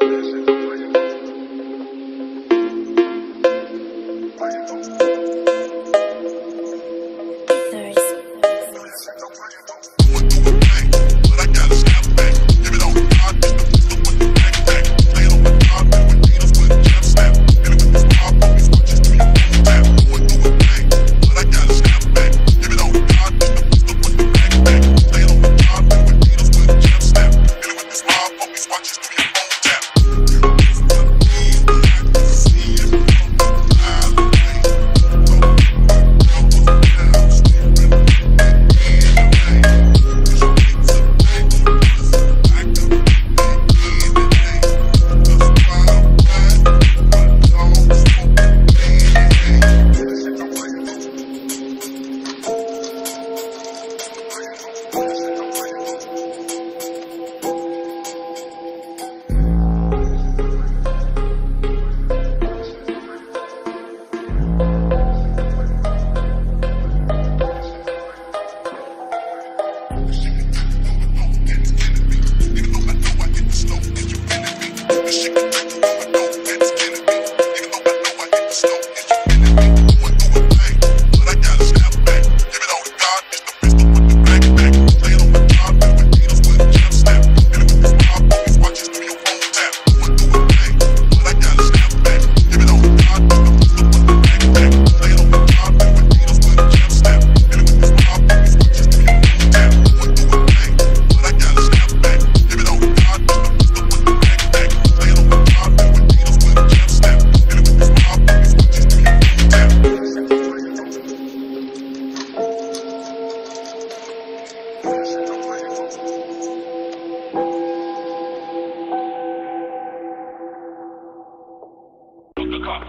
Listen.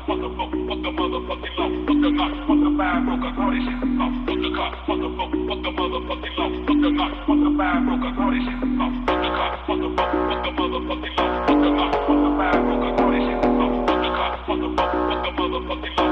fuck the vote, fuck the motherfucking law, fuck the cops, fuck the fire broker, all this shit is off. Fuck the cops, fuck the vote, fuck the motherfucking law, fuck the cops, fuck the fire broker, all this shit is off. Fuck the cops, fuck the vote, fuck the motherfucking law, fuck the cops, fuck the fire broker, all this shit is off. Fuck the cops, fuck the vote, fuck the motherfucking law.